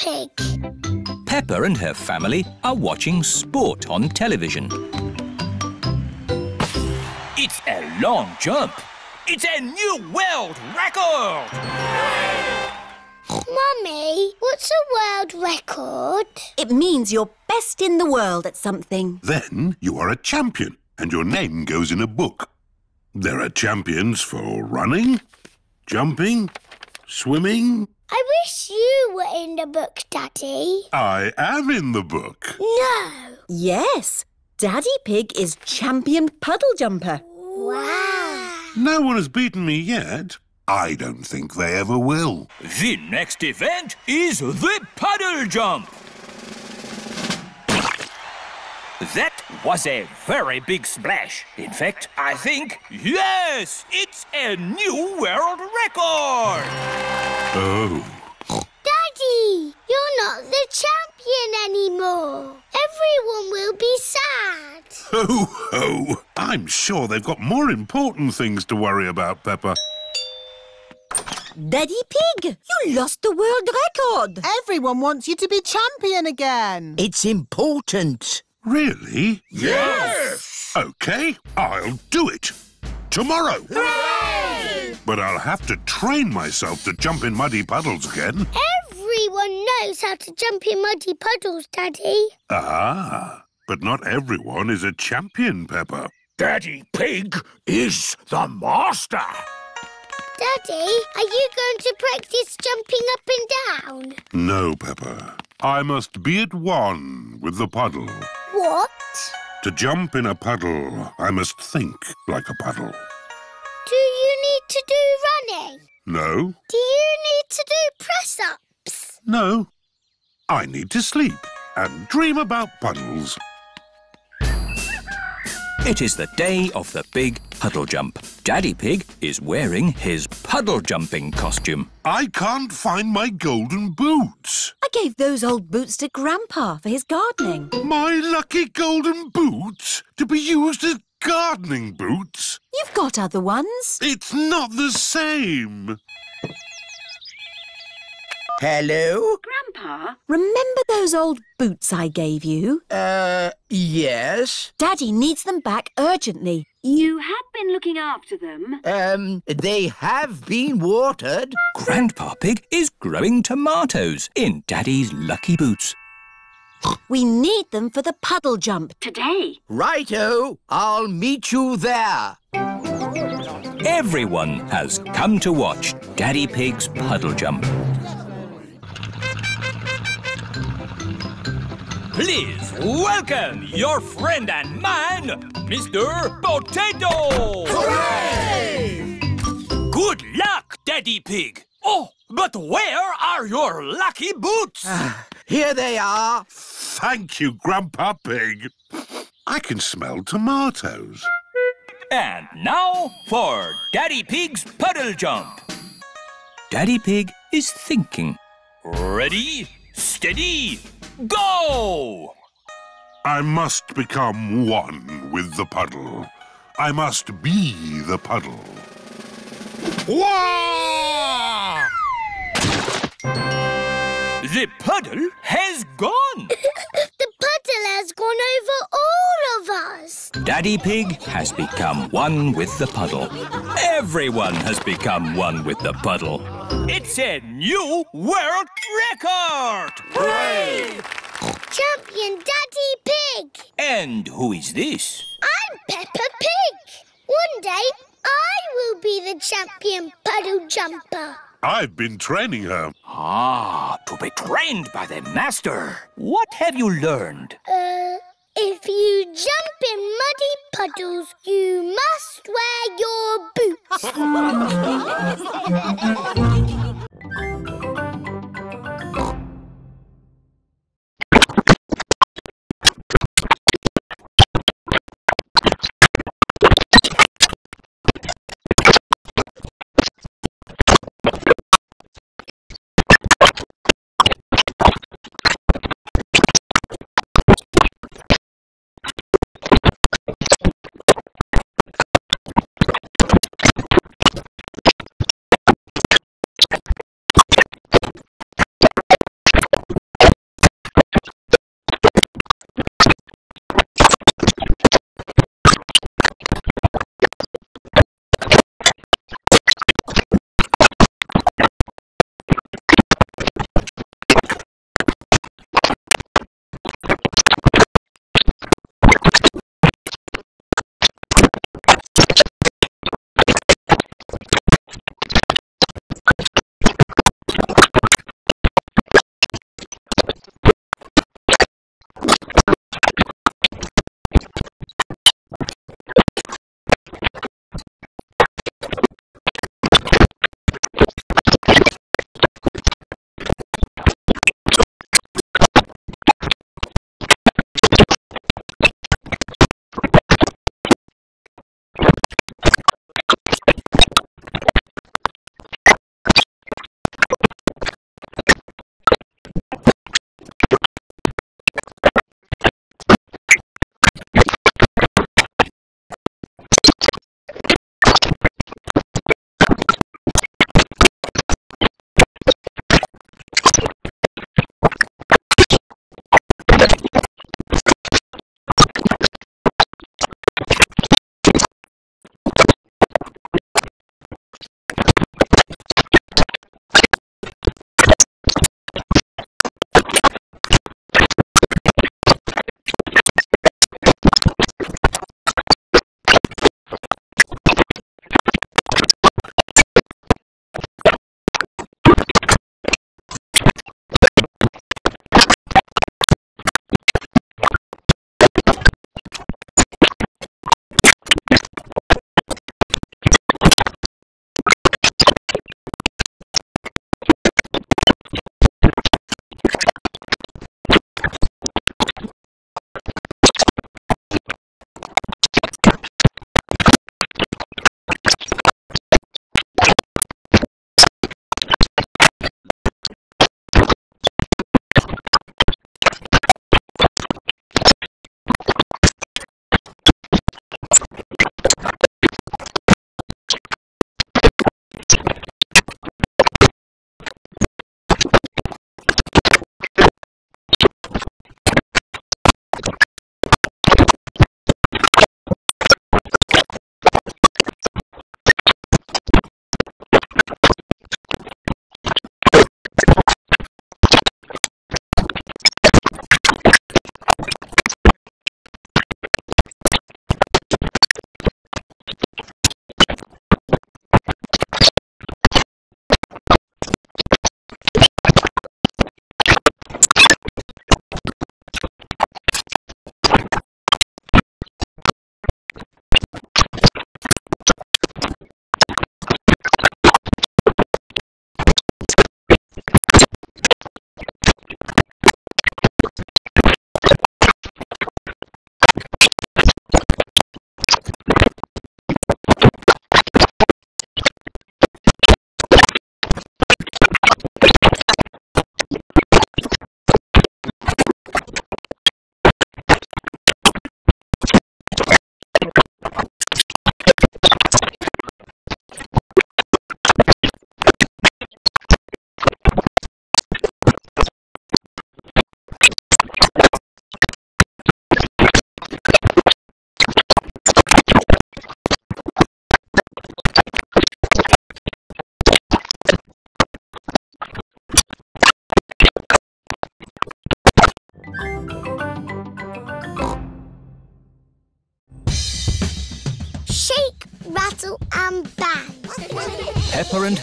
Pig. Peppa and her family are watching sport on television. It's a long jump. It's a new world record! Mummy, what's a world record? It means you're best in the world at something. Then you are a champion, and your name goes in a book. There are champions for running, jumping, swimming. I wish you were in the book, Daddy. I am in the book. No. Yes, Daddy Pig is champion puddle jumper. Wow. No one has beaten me yet. I don't think they ever will. The next event is the puddle jump. That was a very big splash. In fact, I think, yes, it's a new world record. Oh. Daddy, you're not the champion anymore. Everyone will be sad. Ho, ho! I'm sure they've got more important things to worry about, Peppa. Daddy Pig, you lost the world record. Everyone wants you to be champion again. It's important. Really? Yes! OK, I'll do it. Tomorrow. Hooray! But I'll have to train myself to jump in muddy puddles again. Everyone knows how to jump in muddy puddles, Daddy. Ah, but not everyone is a champion, Peppa. Daddy Pig is the master. Daddy, are you going to practice jumping up and down? No, Peppa. I must be at one with the puddle. What? To jump in a puddle, I must think like a puddle. Do you need to do running? No, Do you need to do press-ups? no. I need to sleep and dream about puddles. It is the day of the big puddle jump. Daddy Pig is wearing his puddle jumping costume. I can't find my golden boots. I gave those old boots to Grandpa for his gardening. My lucky golden boots to be used as gardening boots. You've got other ones. It's not the same. Hello? Grandpa? Remember those old boots I gave you? Uh, yes. Daddy needs them back urgently. You have been looking after them. Um, they have been watered. Grandpa Pig is growing tomatoes in Daddy's lucky boots. We need them for the puddle jump. Today. Righto, I'll meet you there. Everyone has come to watch Daddy Pig's puddle jump. Please welcome your friend and mine, Mr. Potato! Hooray! Good luck, Daddy Pig! Oh, but where are your lucky boots? Ah, here they are. Thank you, Grandpa Pig. I can smell tomatoes. And now for Daddy Pig's puddle jump. Daddy Pig is thinking. Ready, steady, go! I must become one with the puddle. I must be the puddle. Wah! The puddle has gone. the puddle has gone over all of us. Daddy Pig has become one with the puddle. Everyone has become one with the puddle. It's a new world record! Hooray! Champion Daddy Pig. And who is this? I'm Peppa Pig. One day, I will be the champion puddle jumper. I've been training her. Ah, to be trained by the master. What have you learned? Uh, if you jump in muddy puddles, you must wear your boots.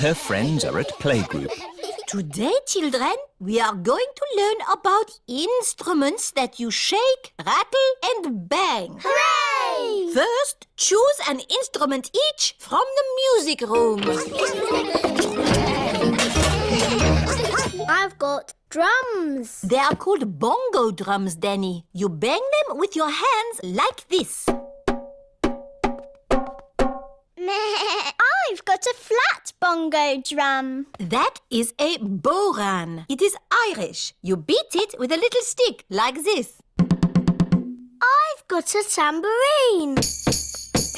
her friends are at playgroup. Today, children, we are going to learn about instruments that you shake, rattle, and bang. Hooray! First, choose an instrument each from the music room. I've got drums. They are called bongo drums, Danny. You bang them with your hands like this. I've got a flat bongo drum. That is a bodhrán. It is Irish. You beat it with a little stick like this. I've got a tambourine.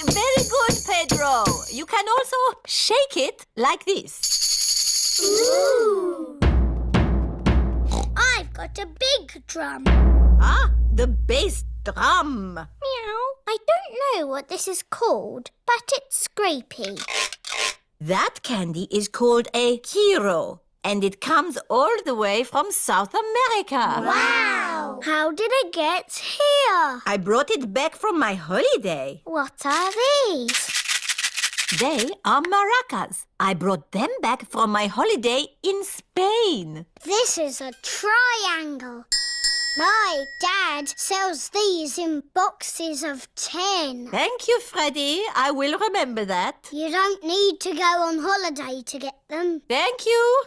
Very good, Pedro. You can also shake it like this. Ooh. I've got a big drum. Ah, the bass drum. Meow. I don't know what this is called, but it's scrapey. That candy is called a guiro, and it comes all the way from South America. Wow! How did it get here? I brought it back from my holiday. What are these? They are maracas. I brought them back from my holiday in Spain. This is a triangle. My dad sells these in boxes of ten. Thank you, Freddy. I will remember that. You don't need to go on holiday to get them. Thank you.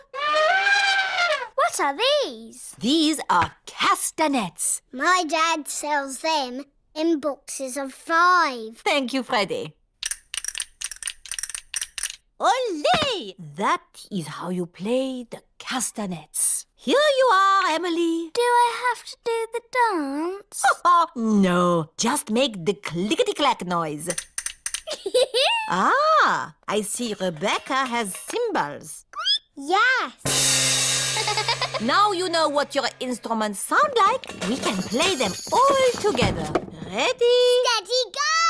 What are these? These are castanets. My dad sells them in boxes of five. Thank you, Freddy. Ole! That is how you play the castanets. Here you are, Emily. Do I have to do the dance? no, just make the clickety-clack noise. ah, I see Rebecca has cymbals. yes. Now you know what your instruments sound like. We can play them all together. Ready? Steady, go!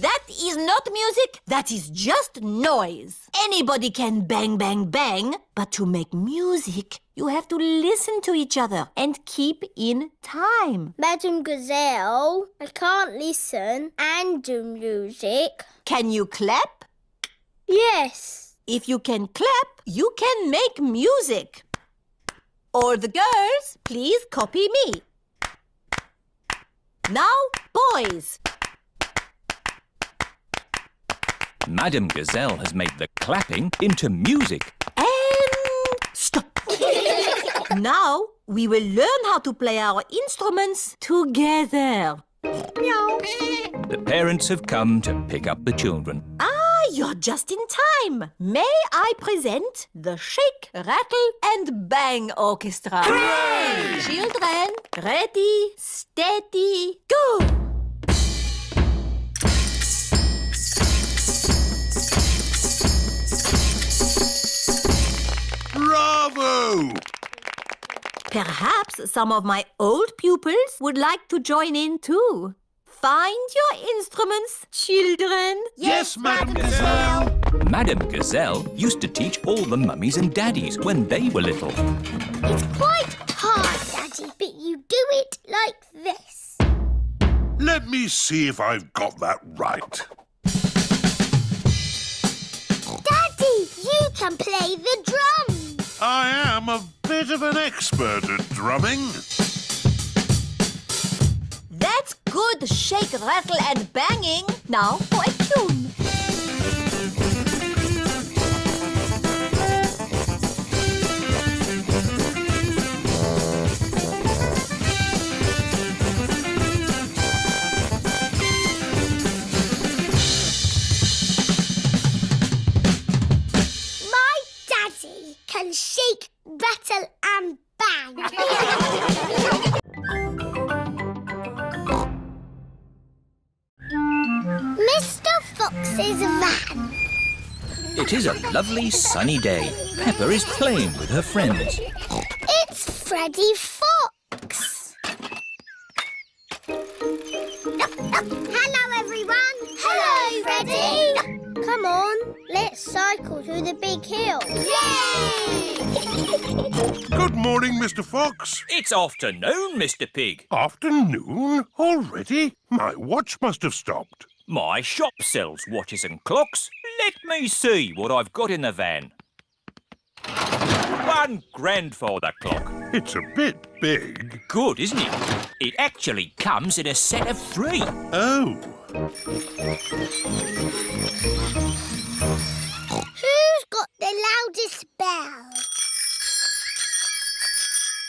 That is not music, that is just noise. Anybody can bang, bang, bang, but to make music, you have to listen to each other and keep in time. Madame Gazelle, I can't listen and do music. Can you clap? Yes. If you can clap, you can make music. All the girls, please copy me. Now, boys. Madame Gazelle has made the clapping into music. And stop. now we will learn how to play our instruments together. Meow. The parents have come to pick up the children. Ah, you're just in time. May I present the Shake, Rattle and Bang Orchestra? Hooray! Children, ready, steady, go! Bravo! Perhaps some of my old pupils would like to join in too. Find your instruments, children. Yes, Madame Gazelle. Madame Gazelle used to teach all the mummies and daddies when they were little. It's quite hard, Daddy, but you do it like this. Let me see if I've got that right. Daddy, you can play the drums. I am a bit of an expert at drumming. That's good shake, rattle and banging. Now for a tune. Rattle and bang. Mr. Fox's van. It is a lovely sunny day. Peppa is playing with her friends. It's Freddy Fox. Through the big hill. Yay! Good morning, Mr. Fox. It's afternoon, Mr. Pig. Afternoon? Already? My watch must have stopped. My shop sells watches and clocks. Let me see what I've got in the van. One grandfather clock. It's a bit big. Good, isn't it? It actually comes in a set of three. Oh. Got the loudest bell?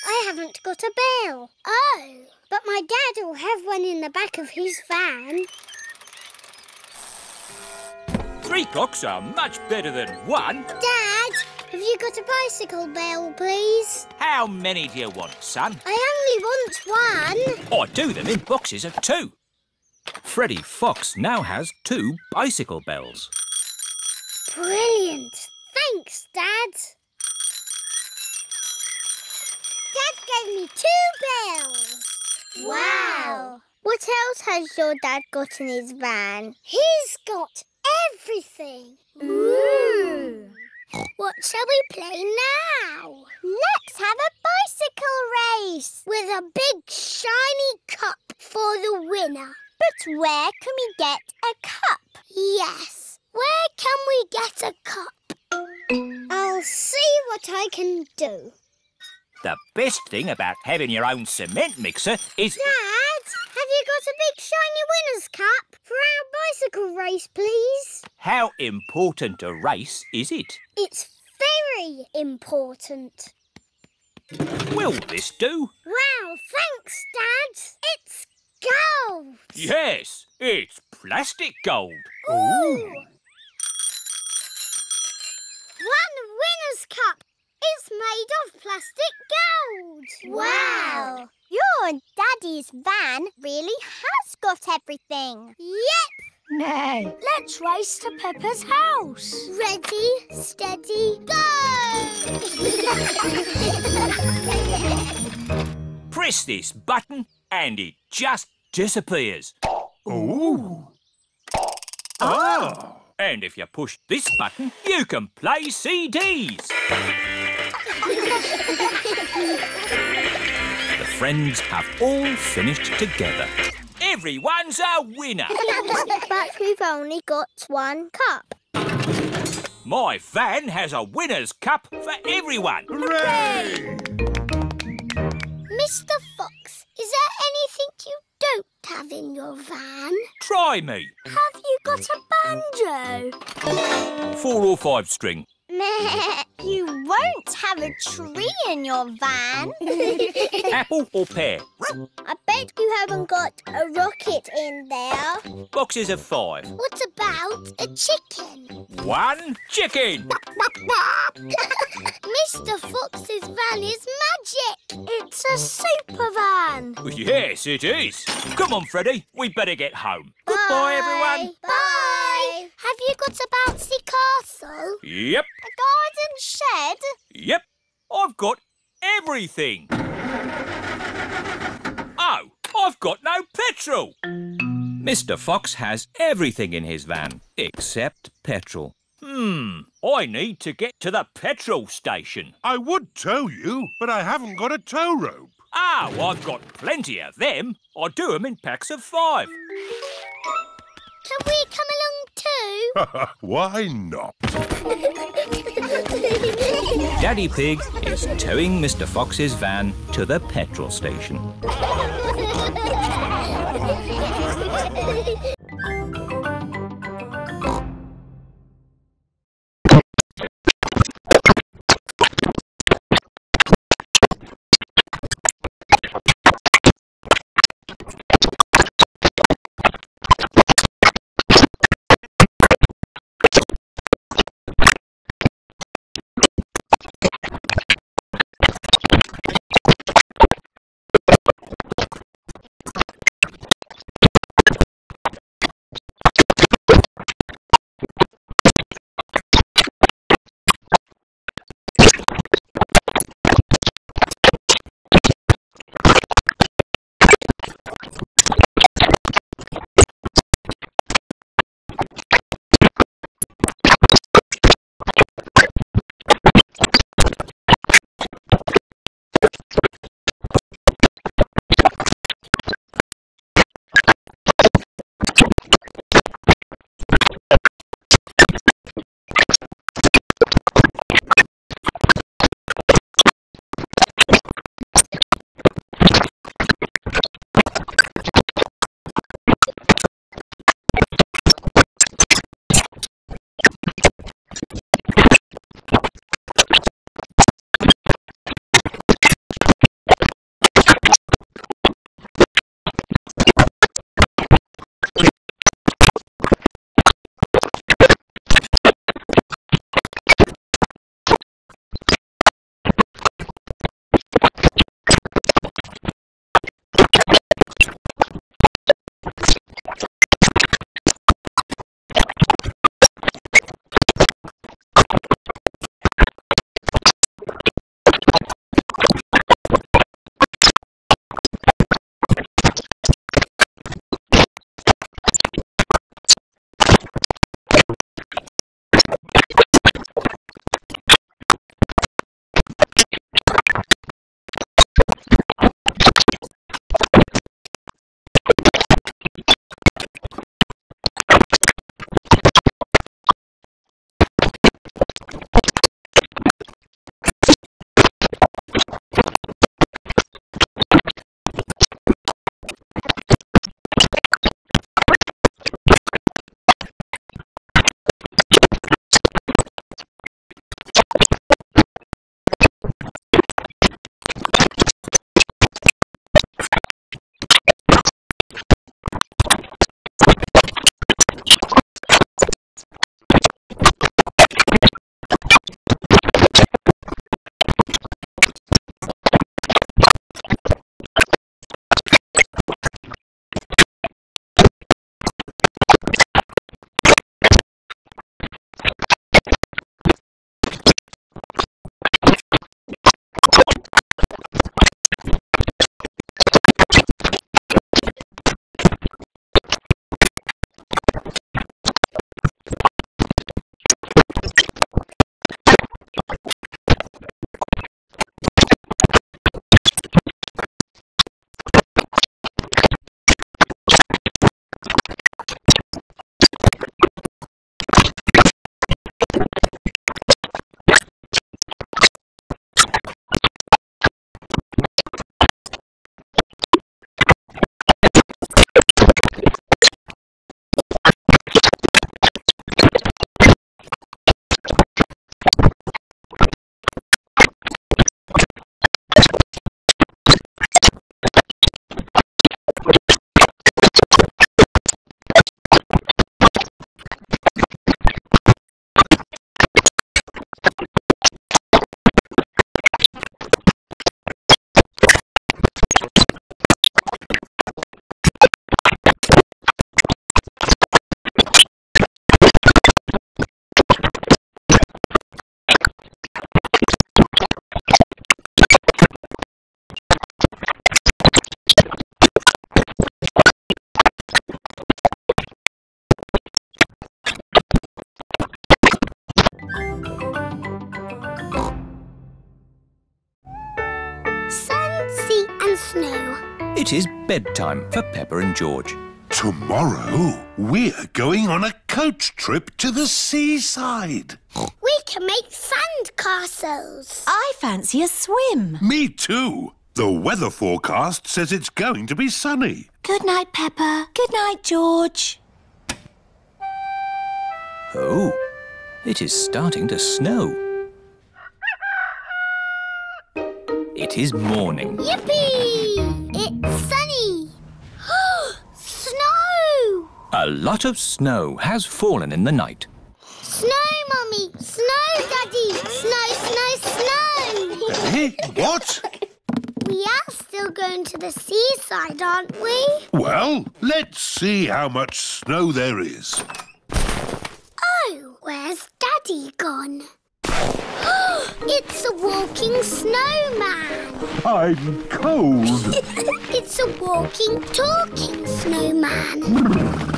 I haven't got a bell. Oh, but my dad will have one in the back of his van. Three clocks are much better than one. Dad, have you got a bicycle bell, please? How many do you want, son? I only want one. I do them in boxes of two. Freddy Fox now has two bicycle bells. Brilliant. Thanks, Dad. Dad gave me two bells. Wow. What else has your dad got in his van? He's got everything. Ooh. What shall we play now? Let's have a bicycle race with a big shiny cup for the winner. But where can we get a cup? Yes, where can we get a cup? I'll see what I can do. The best thing about having your own cement mixer is... Dad, have you got a big shiny winner's cup for our bicycle race, please? How important a race is it? It's very important. Will this do? Wow, thanks, Dad. It's gold. Yes, it's plastic gold. Ooh. One winner's cup is made of plastic gold. Wow. Your daddy's van really has got everything. Yep. Nay. Let's race to Peppa's house. Ready, steady, go! Press this button and it just disappears. Ooh. Ah. And if you push this button, you can play CDs. the friends have all finished together. Everyone's a winner. but we've only got one cup. My van has a winner's cup for everyone. Hooray! Mr Fox, is there anything you don't have in your van? Try me. Have you got a banjo? Four or five string. You won't have a tree in your van. Apple or pear? I bet you haven't got a rocket in there. Boxes of five. What about a chicken? One chicken. Mr Fox's van is magic. It's a super van. Yes, it is. Come on, Freddy. We better get home. Goodbye, everyone. Bye. Have you got a bouncy castle? Yep. A garden shed? Yep. I've got everything. Oh, I've got no petrol. Mr Fox has everything in his van except petrol. Hmm, I need to get to the petrol station. I would tow you, but I haven't got a tow rope. Oh, I've got plenty of them. I do them in packs of five. Can we come along too? Why not? Daddy Pig is towing Mr Fox's van to the petrol station. It is bedtime for Peppa and George. Tomorrow, we're going on a coach trip to the seaside. We can make sand castles. I fancy a swim. Me too. The weather forecast says it's going to be sunny. Good night, Peppa. Good night, George. Oh, it is starting to snow. It is morning. Yippee! A lot of snow has fallen in the night. Snow, Mummy! Snow, Daddy! Snow, snow, snow! What? we are still going to the seaside, aren't we? Well, let's see how much snow there is. Oh, where's Daddy gone? it's a walking snowman. I'm cold. It's a walking, talking snowman.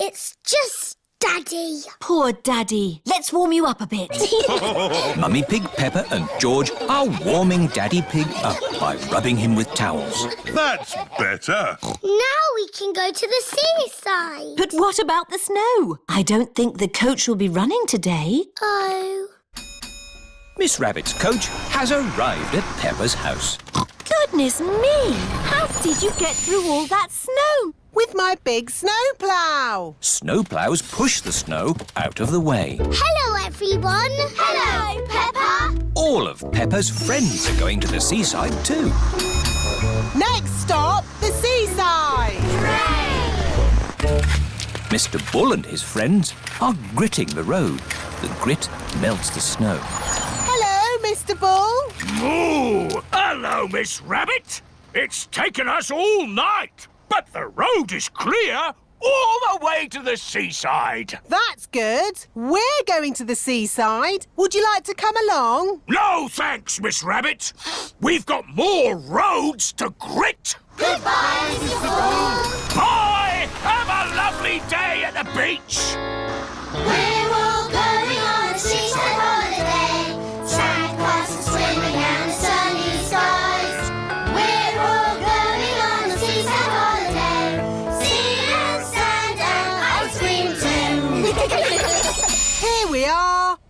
it's just Daddy. Poor Daddy. Let's warm you up a bit. Mummy Pig, Peppa and George are warming Daddy Pig up by rubbing him with towels. That's better. Now we can go to the seaside. but what about the snow? I don't think the coach will be running today. Oh, Miss Rabbit's coach has arrived at Peppa's house. Goodness me! How did you get through all that snow? With my big snowplow. Snowplows push the snow out of the way. hello everyone. Hello, Peppa. All of Peppa's friends are going to the seaside too. Next stop, the seaside. Mr. Bull and his friends are gritting the road. The grit melts the snow. Hello, Mr. Bull. Moo! Hello, Miss Rabbit. It's taken us all night, but the road is clear all the way to the seaside. That's good. We're going to the seaside. Would you like to come along? No thanks, Miss Rabbit. We've got more roads to grit. Goodbye, Mr. Bull. Bye! Have a lovely day at the beach.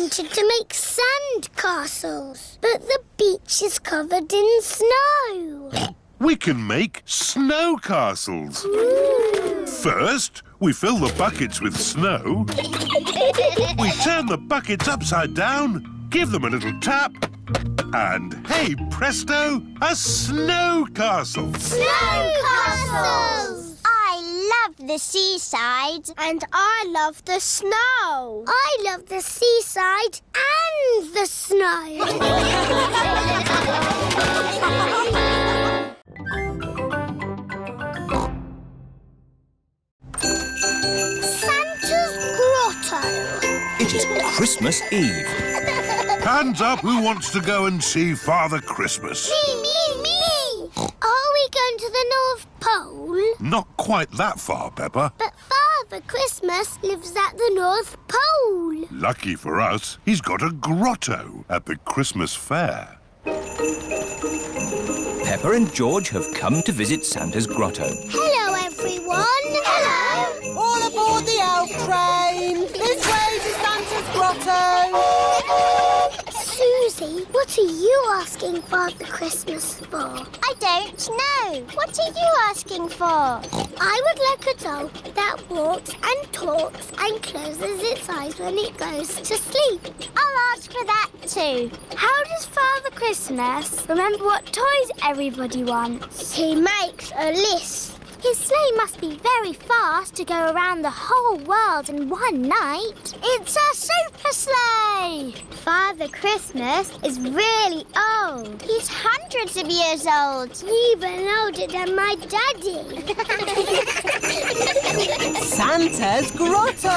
Wanted to make sand castles, but the beach is covered in snow. We can make snow castles. Mm. First, we fill the buckets with snow. We turn the buckets upside down, give them a little tap, and hey presto, a snow castle. Snow castles! I love the seaside. And I love the snow. I love the seaside and the snow. Santa's Grotto. It is Christmas Eve. Hands up who wants to go and see Father Christmas. Me, me, me. Are we going to the North Pole? Not quite that far, Peppa. But Father Christmas lives at the North Pole. Lucky for us, he's got a grotto at the Christmas fair. Peppa and George have come to visit Santa's grotto. Hello, everyone. Hello. All aboard the elf train. This way to Santa's grotto. What are you asking Father Christmas for? I don't know. What are you asking for? I would like a doll that walks and talks and closes its eyes when it goes to sleep. I'll ask for that too. How does Father Christmas remember what toys everybody wants? He makes a list. His sleigh must be very fast to go around the whole world in one night. It's a super sleigh! Father Christmas is really old. He's hundreds of years old. Even older than my daddy. Santa's grotto.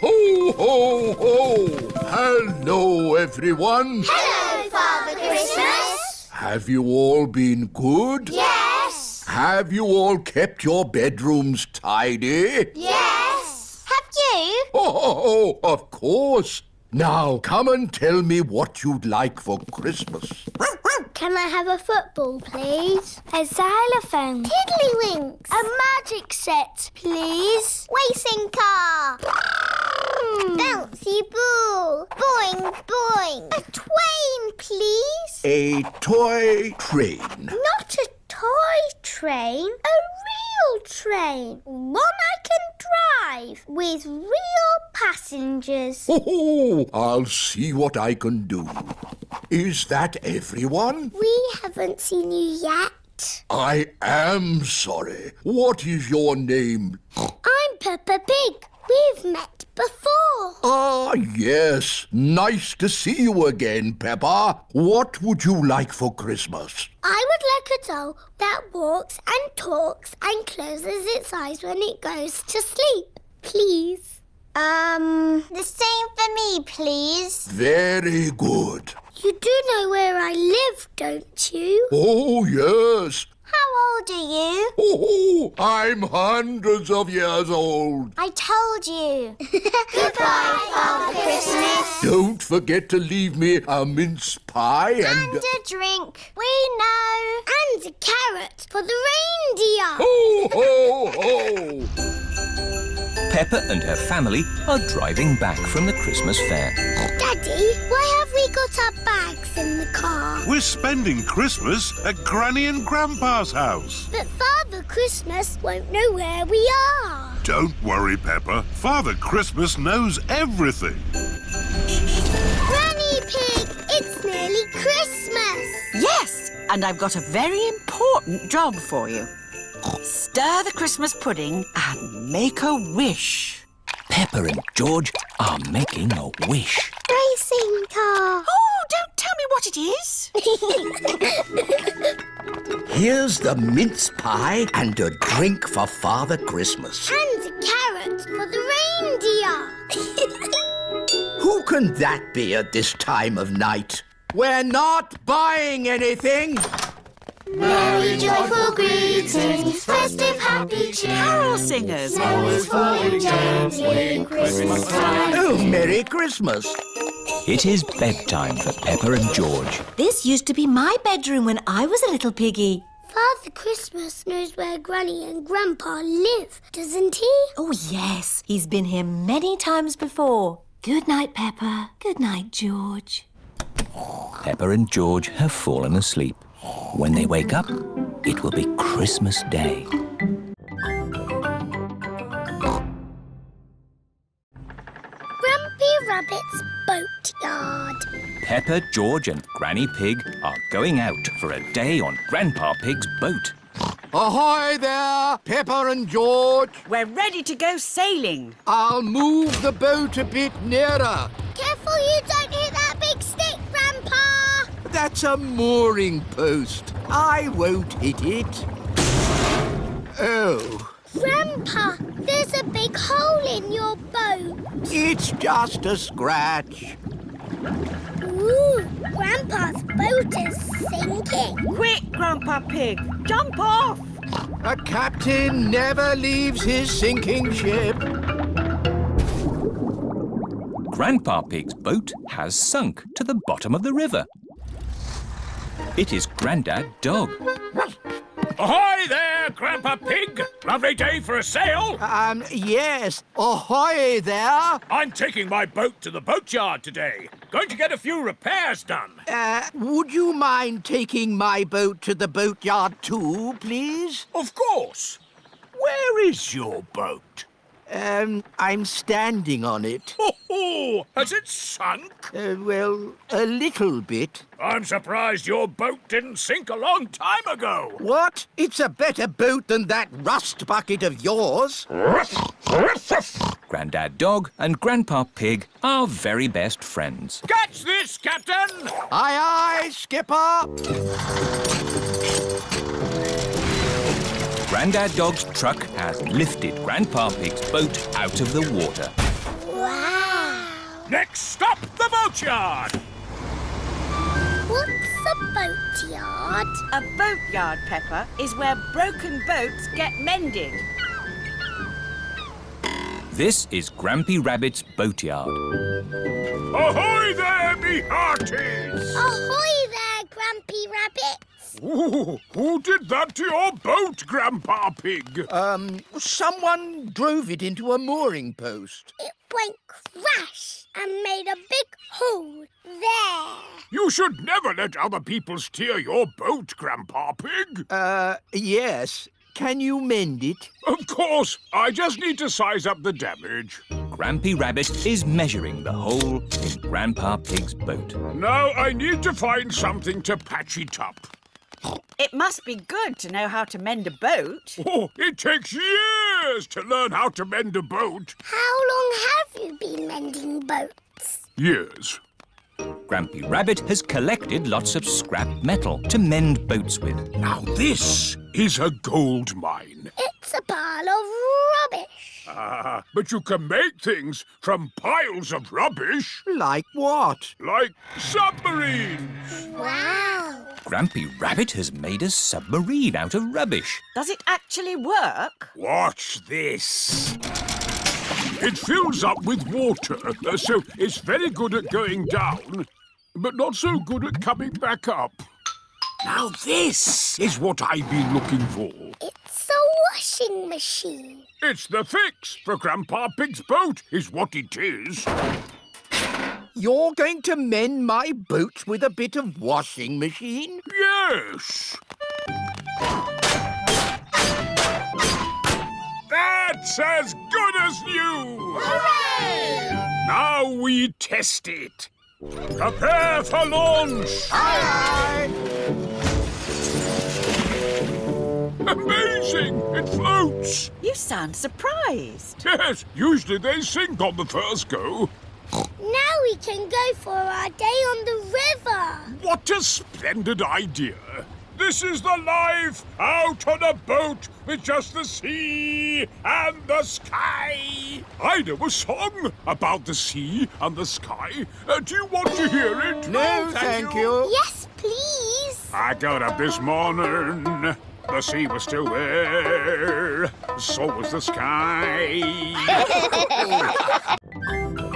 Ho, ho, ho! Hello, everyone. Hello, Father Christmas. Have you all been good? Yes. Have you all kept your bedrooms tidy? Yes. Have you? Oh, oh, oh, oh, of course. Now, come and tell me what you'd like for Christmas. Can I have a football, please? A xylophone. Tiddlywinks. A magic set, please. Racing car. Bouncy ball. Boing, boing. A twain, please. A toy train. Not a toy train, a real train. One I can drive with real passengers. Oh, I'll see what I can do. Is that everyone? We haven't seen you yet. I am sorry. What is your name? I'm Peppa Pig. We've met before. Ah, yes. Nice to see you again, Peppa. What would you like for Christmas? I would like a doll that walks and talks and closes its eyes when it goes to sleep. Please. Um, the same for me, please. Very good. You do know where I live, don't you? Oh, yes. How old are you? Oh, I'm hundreds of years old. I told you. Goodbye, Father Christmas. Don't forget to leave me a mince pie and... And a drink. We know. And a carrot for the reindeer. Ho, ho, ho! Peppa and her family are driving back from the Christmas fair. Daddy, why have we got our bags in the car? We're spending Christmas at Granny and Grandpa's house. But Father Christmas won't know where we are. Don't worry, Peppa. Father Christmas knows everything. Granny Pig, it's nearly Christmas. Yes, and I've got a very important job for you. Stir the Christmas pudding and make a wish. Peppa and George are making a wish. Racing car. Oh, don't tell me what it is. Here's the mince pie and a drink for Father Christmas. And a carrot for the reindeer. Who can that be at this time of night? We're not buying anything. Merry joyful greetings, festive happy cheer. Carol singers. Always falling gently, Christmas time. Oh, Merry Christmas. It is bedtime for Peppa and George. This used to be my bedroom when I was a little piggy. Father Christmas knows where Granny and Grandpa live, doesn't he? Oh, yes. He's been here many times before. Good night, Peppa. Good night, George. Peppa and George have fallen asleep. When they wake up, it will be Christmas Day. Grampy Rabbit's boatyard. Peppa, George and Granny Pig are going out for a day on Grandpa Pig's boat. Ahoy there, Peppa and George. We're ready to go sailing. I'll move the boat a bit nearer. Careful you don't That's a mooring post. I won't hit it. Oh, Grandpa, there's a big hole in your boat. it's just a scratch. Ooh, Grandpa's boat is sinking. Quick, Grandpa Pig. Jump off. A captain never leaves his sinking ship. Grandpa Pig's boat has sunk to the bottom of the river. It is Grandad Dog. Ahoy there, Grandpa Pig! Lovely day for a sail! Um, yes. Ahoy there! I'm taking my boat to the boatyard today. Going to get a few repairs done. Uh, would you mind taking my boat to the boatyard too, please? Of course. Where is your boat? Um, I'm standing on it. Oh, oh, has it sunk? Uh, well, a little bit. I'm surprised your boat didn't sink a long time ago. What? It's a better boat than that rust bucket of yours. Grandad Dog and Grandpa Pig are very best friends. Catch this, Captain! Aye, aye, Skipper! Grandad Dog's truck has lifted Grandpa Pig's boat out of the water. Wow! Next stop, the boatyard! What's a boatyard? A boatyard, Peppa, is where broken boats get mended. This is Grampy Rabbit's boatyard. Ahoy there, me hearties! Ahoy there, Grampy Rabbit! Ooh, who did that to your boat, Grandpa Pig? Um, someone drove it into a mooring post. It went crash and made a big hole there. You should never let other people steer your boat, Grandpa Pig. Uh, yes. Can you mend it? Of course. I just need to size up the damage. Grampy Rabbit is measuring the hole in Grandpa Pig's boat. Now I need to find something to patch it up. It must be good to know how to mend a boat. Oh, it takes years to learn how to mend a boat. How long have you been mending boats? Years. Grampy Rabbit has collected lots of scrap metal to mend boats with. Now this is a gold mine. It's a pile of rubbish. Ah, but you can make things from piles of rubbish. Like what? Like submarines. Wow! Grampy Rabbit has made a submarine out of rubbish. Does it actually work? Watch this. It fills up with water, uh, so it's very good at going down, but not so good at coming back up. Now this is what I've been looking for. It's a washing machine. It's the fix for Grandpa Pig's boat, is what it is. You're going to mend my boots with a bit of washing machine? Yes. That's as good as new! Hooray! Now we test it. Prepare for launch! Aye, Amazing! It floats! You sound surprised. Yes, usually they sink on the first go. Now we can go for our day on the river. What a splendid idea! This is the life out on a boat with just the sea and the sky. I know a song about the sea and the sky. Uh, do you want to hear it? No, thank you. Yes, please. I got up this morning. The sea was still there. So was the sky.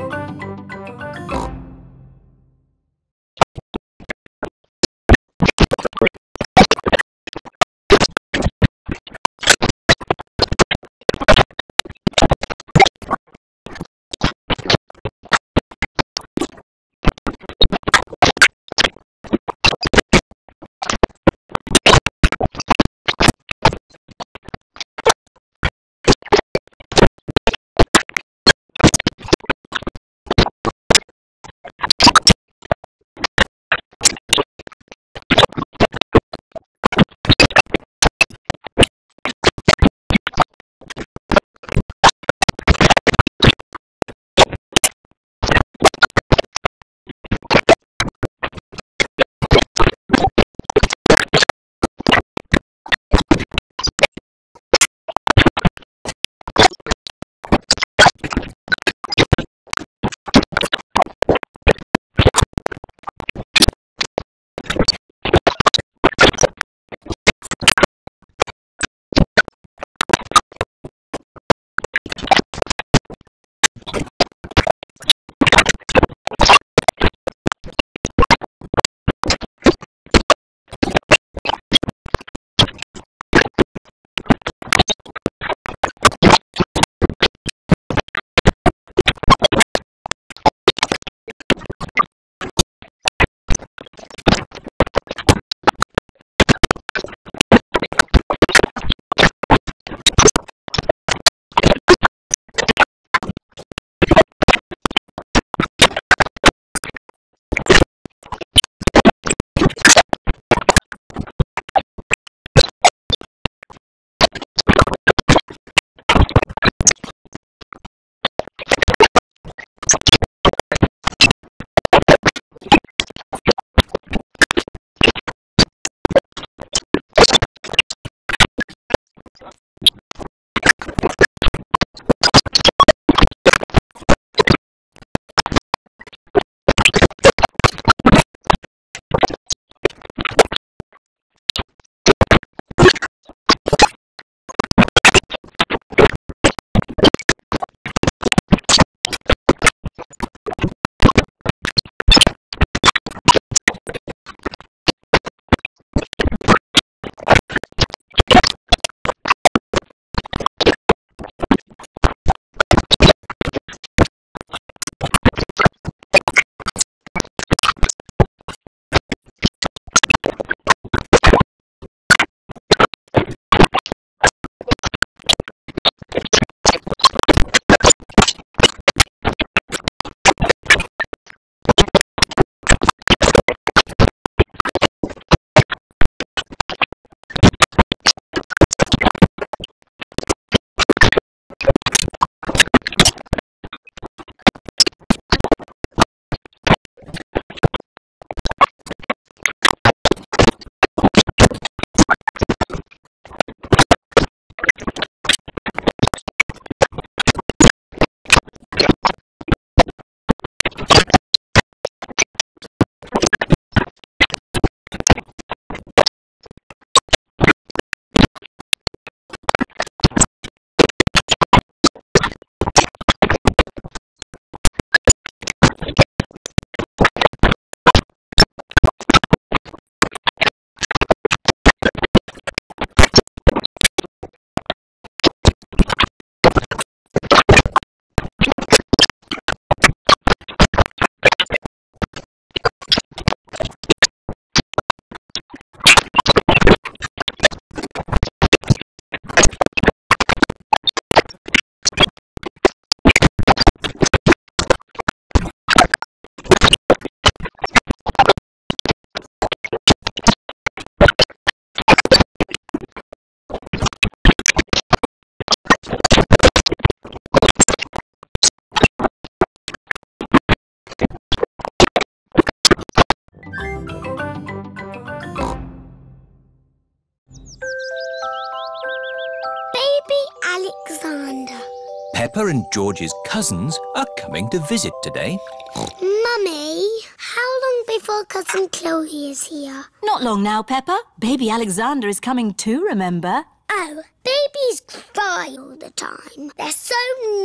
and George's cousins are coming to visit today. Mummy, how long before Cousin Chloe is here? Not long now, Peppa. Baby Alexander is coming too, remember? Oh, babies cry all the time. They're so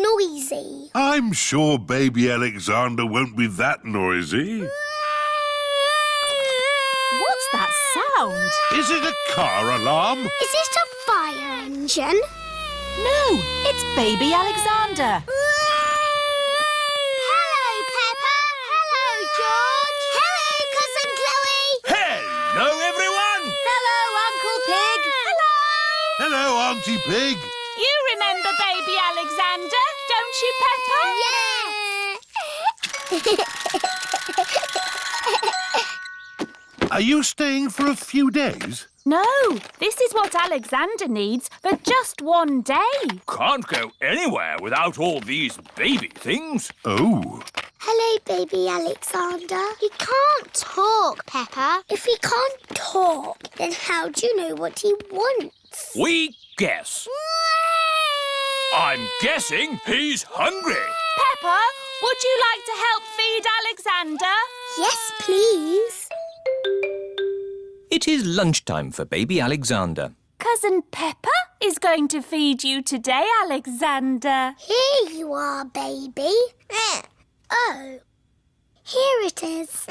noisy. I'm sure baby Alexander won't be that noisy. What's that sound? Is it a car alarm? Is it a fire engine? No, it's baby Alexander. Hello, Peppa. Hello, George. Hello, Cousin Chloe. Hello, everyone! Hello, Uncle Pig. Hello. Hello, Auntie Pig. You remember baby Alexander, don't you, Peppa? Are you staying for a few days? No, this is what Alexander needs for just one day. Can't go anywhere without all these baby things. Oh. Hello, baby Alexander. He can't talk, Peppa. If he can't talk, then how do you know what he wants? We guess. I'm guessing he's hungry. Peppa, would you like to help feed Alexander? Yes, please. It is lunchtime for baby Alexander. Cousin Peppa is going to feed you today, Alexander. Here you are, baby. Oh, here it is.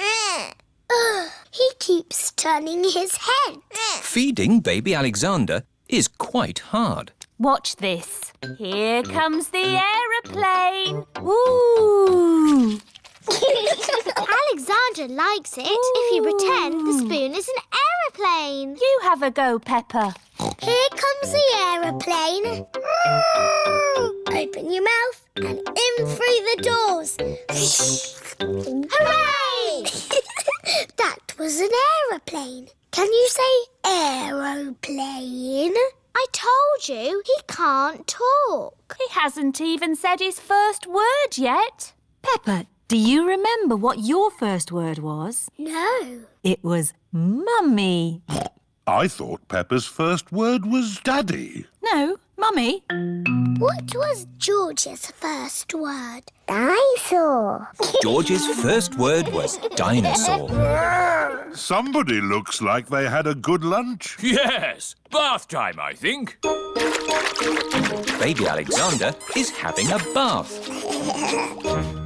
Ugh, he keeps turning his head. Feeding baby Alexander is quite hard. Watch this. Here comes the aeroplane. Ooh. Alexander likes it if you pretend the spoon is an aeroplane. You have a go, Peppa. Here comes the aeroplane. Open your mouth and in through the doors. Hooray! that was an aeroplane. Can you say aeroplane? I told you he can't talk. He hasn't even said his first word yet. Peppa, do you remember what your first word was? No. It was mummy. I thought Peppa's first word was daddy. No, mummy. What was George's first word? Dinosaur. George's first word was dinosaur. Somebody looks like they had a good lunch. Yes, bath time, I think. Baby Alexander is having a bath.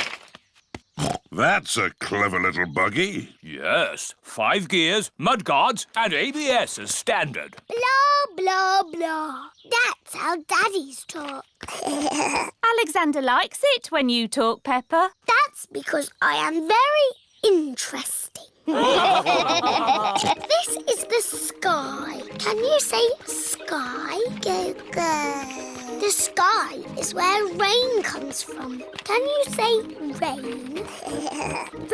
That's a clever little buggy. Yes, five gears, mudguards, and ABS as standard. Blah, blah, blah. That's how daddies talk. Alexander likes it when you talk, Peppa. That's because I am very interesting. this is the sky. Can you say sky? Go, go. The sky is where rain comes from. Can you say rain?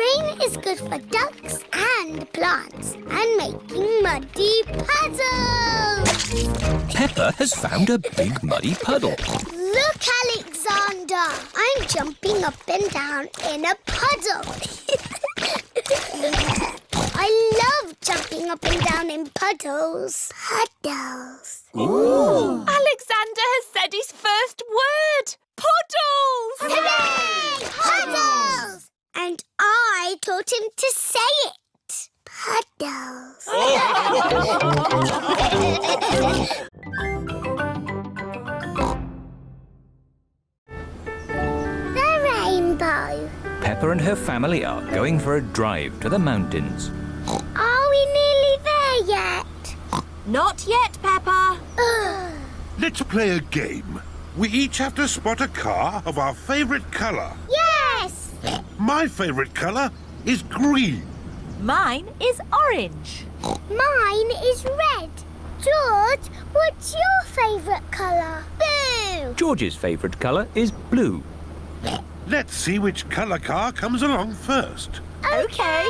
rain is good for ducks and plants and making muddy puddles. Peppa has found a big muddy puddle. Look, Alexander. I'm jumping up and down in a puddle. I love jumping up and down in puddles. Puddles. Ooh. Alexander has said his first word. Puddles! Hooray! Puddles! And I taught him to say it. Puddles. the rainbow. Peppa and her family are going for a drive to the mountains. Are we nearly there yet? Not yet, Peppa. Let's play a game. We each have to spot a car of our favourite colour. Yes! My favourite colour is green. Mine is orange. Mine is red. George, what's your favourite colour? Boo! George's favourite colour is blue. Let's see which colour car comes along first. Okay.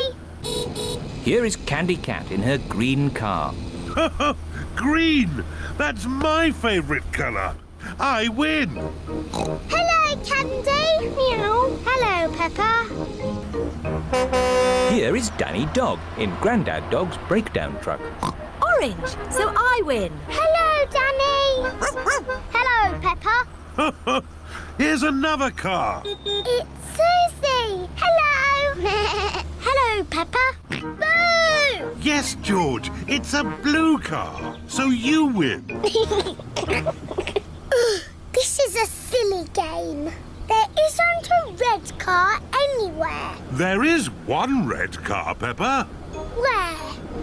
Here is Candy Cat in her green car. Green! That's my favourite colour. I win. Hello, Candy. Meow. Hello, Peppa. Here is Danny Dog in Grandad Dog's breakdown truck. Orange, so I win. Hello, Danny. Hello, Peppa. Here's another car. It's Suzy. Hello. Hello, Peppa. Boo! Yes, George, it's a blue car. So you win. this is a silly game. There isn't a red car anywhere. There is one red car, Peppa. Where?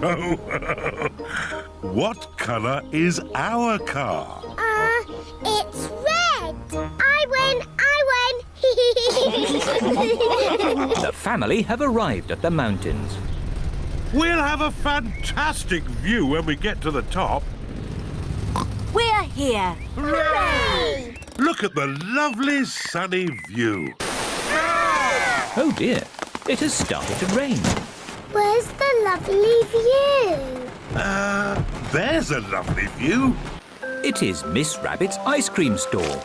Oh, what colour is our car? Uh, it's red. I win. I win. The family have arrived at the mountains. We'll have a fantastic view when we get to the top. We're here. Hooray! Look at the lovely sunny view. Oh dear, it has started to rain. Where's the lovely view? Uh, there's a lovely view. It is Miss Rabbit's ice cream store.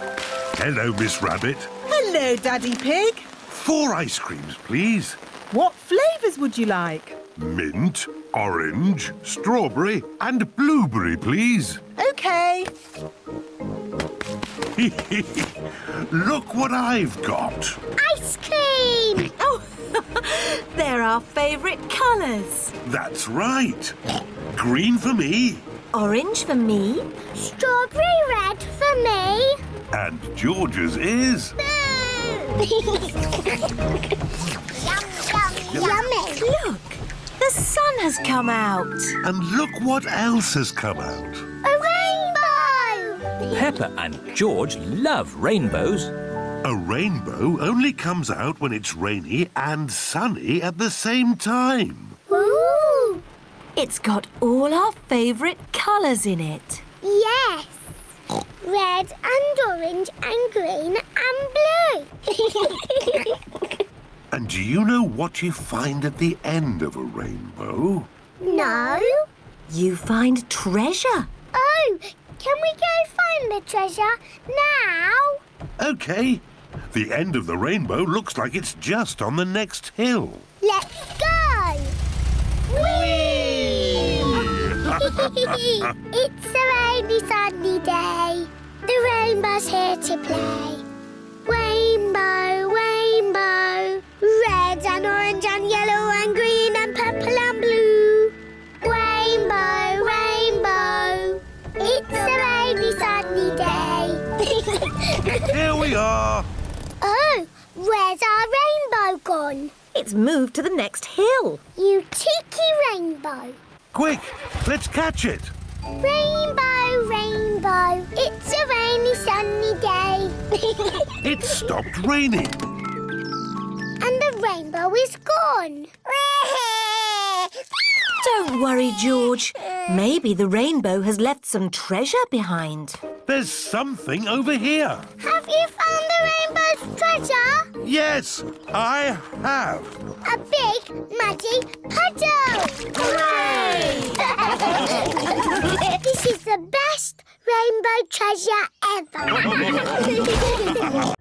Hello, Miss Rabbit. Hello, Daddy Pig. Four ice creams, please. What flavours would you like? Mint, orange, strawberry and blueberry, please. OK. Look what I've got. Ice cream! Oh, they're our favourite colours. That's right. Green for me Orange for me. Strawberry red for me. And George's is... yum, yummy. Look, the sun has come out. And look what else has come out. A rainbow! Peppa and George love rainbows. A rainbow only comes out when it's rainy and sunny at the same time. Ooh! It's got all our favourite colours in it. Yes. Red and orange and green and blue. And do you know what you find at the end of a rainbow? no? You find treasure. Oh, can we go find the treasure now? OK. The end of the rainbow looks like it's just on the next hill. Let's go! Whee! it's a rainy, sunny day. The rainbow's here to play. Rainbow, rainbow, red and orange and yellow and green and purple and blue. Rainbow, rainbow, it's a rainy, sunny day. Here we are. oh, where's our rainbow gone? It's moved to the next hill. You cheeky rainbow. Quick, let's catch it. Rainbow, rainbow, it's a rainy, sunny day. It stopped raining. and the rainbow is gone. Don't worry, George. Maybe the rainbow has left some treasure behind. There's something over here. Have you found the rainbow's treasure? Yes, I have. A big, muddy puddle! Hooray! this is the best rainbow treasure ever.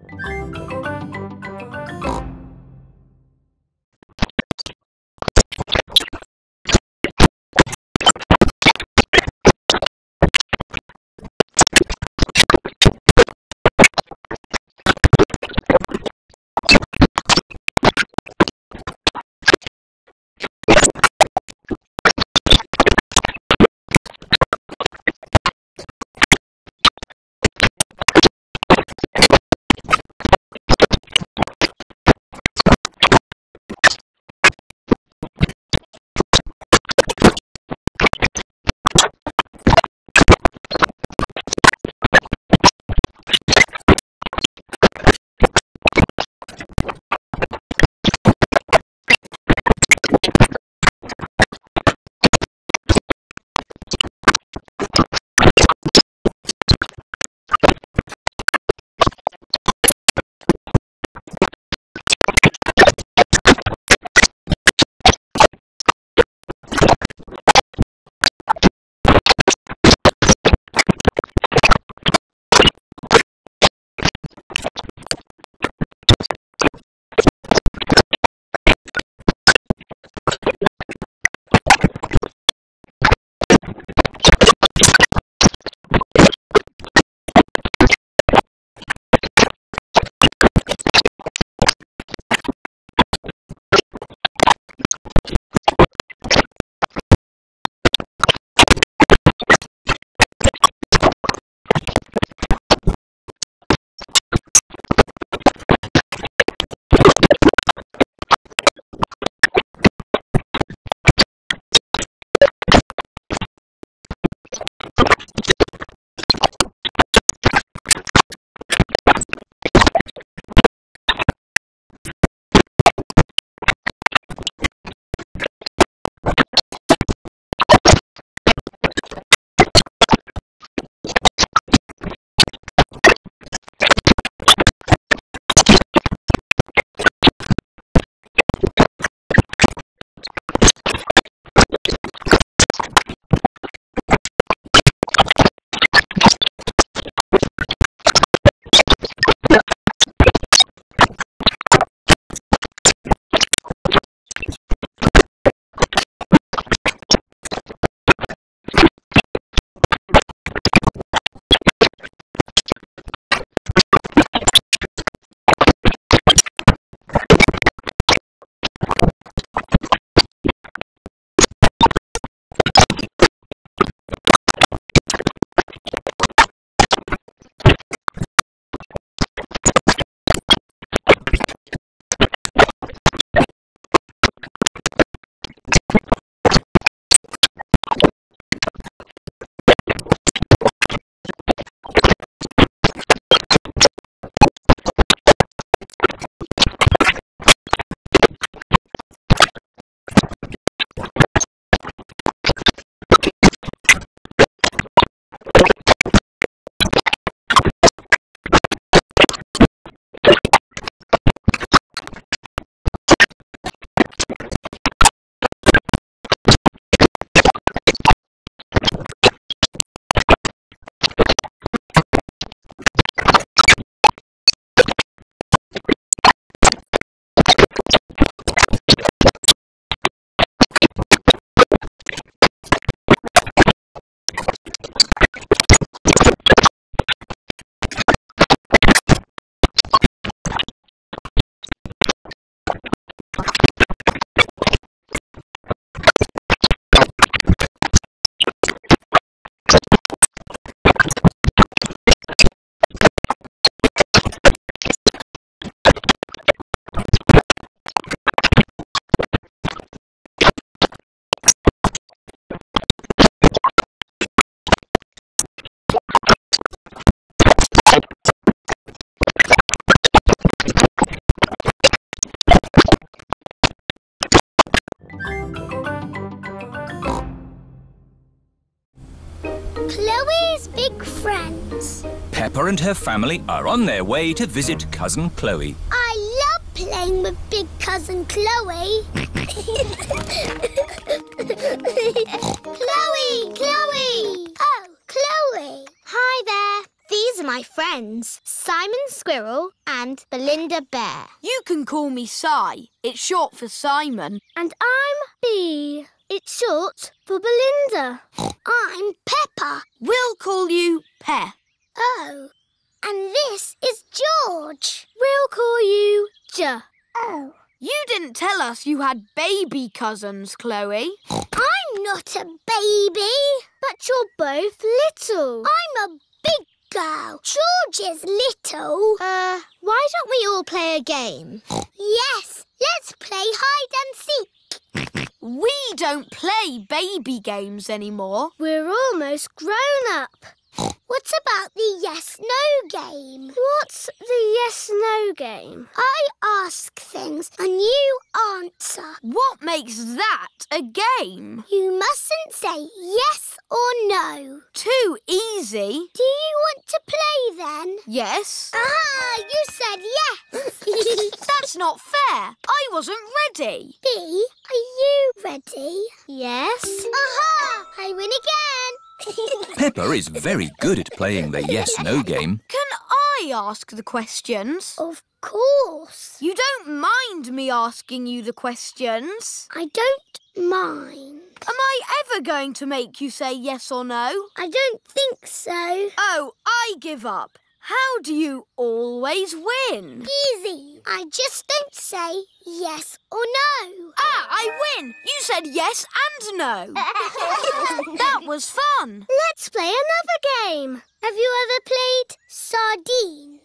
and her family are on their way to visit Cousin Chloe. I love playing with big cousin Chloe. Chloe! Chloe! Oh, Chloe. Hi there. These are my friends, Simon Squirrel and Belinda Bear. You can call me Si. It's short for Simon. And I'm Bee. It's short for Belinda. I'm Peppa. We'll call you Pe. Oh. And this is George. We'll call you J. Oh. You didn't tell us you had baby cousins, Chloe. I'm not a baby. But you're both little. I'm a big girl. George is little. Uh, why don't we all play a game? yes, let's play hide and seek. We don't play baby games anymore. We're almost grown up. What about the yes-no game? What's the yes-no game? I ask things and you answer. What makes that a game? You mustn't say yes or no. Too easy. Do you want to play then? Yes. Ah, you said yes. That's not fair. I wasn't ready. B, are you ready? Yes. Aha! I win again. Peppa is very good at playing the yes-no game. Can I ask the questions? Of course. You don't mind me asking you the questions? I don't mind. Am I ever going to make you say yes or no? I don't think so. Oh, I give up. How do you always win? Easy. I just don't say yes or no. Ah, I win. You said yes and no. that was fun. Let's play another game. Have you ever played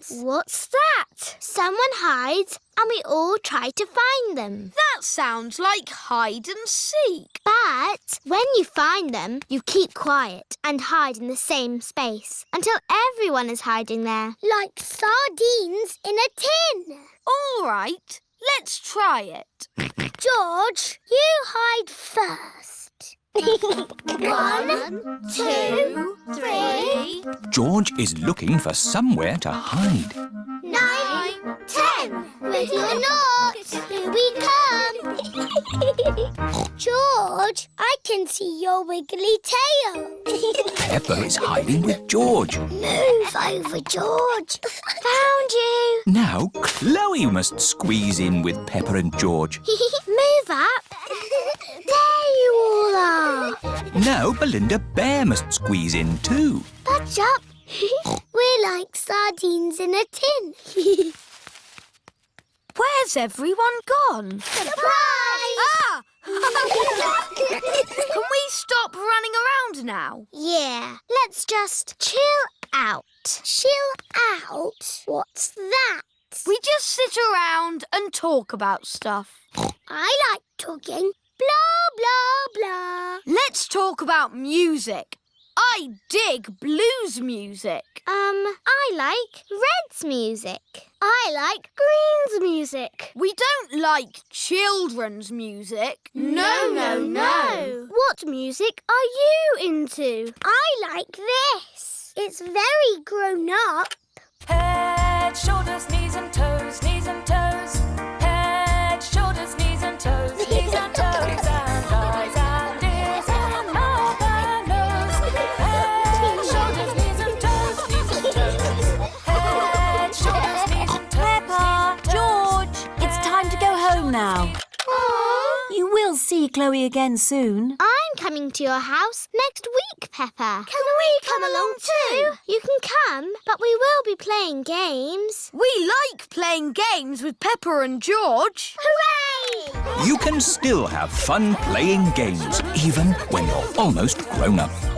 What's that? Someone hides and we all try to find them. That sounds like hide and seek. But when you find them, you keep quiet and hide in the same space until everyone is hiding there. Like sardines in a tin. All right, let's try it. George, you hide first. One, two, three, George is looking for somewhere to hide. nine, ten. Or not, here we come. George, I can see your wiggly tail. Peppa is hiding with George. Move over, George. Found you. Now Chloe must squeeze in with Peppa and George. Move up. There you all are. Now Belinda Bear must squeeze in too. Budge up. We're like sardines in a tin. Where's everyone gone? Surprise! Ah! Can we stop running around now? Yeah, let's just chill out. Chill out? What's that? We just sit around and talk about stuff. I like talking. Blah, blah, blah. Let's talk about music. I dig blues music. Um, I like Red's music. I like Green's music. We don't like children's music. No, no, no. What music are you into? I like this. It's very grown up. Head, shoulders, knees and toes, to go now. You will see Chloe again soon. I'm coming to your house next week, Peppa. Can, we come along too? You can come, but we will be playing games. We like playing games with Peppa and George. Hooray! You can still have fun playing games even when you're almost grown up.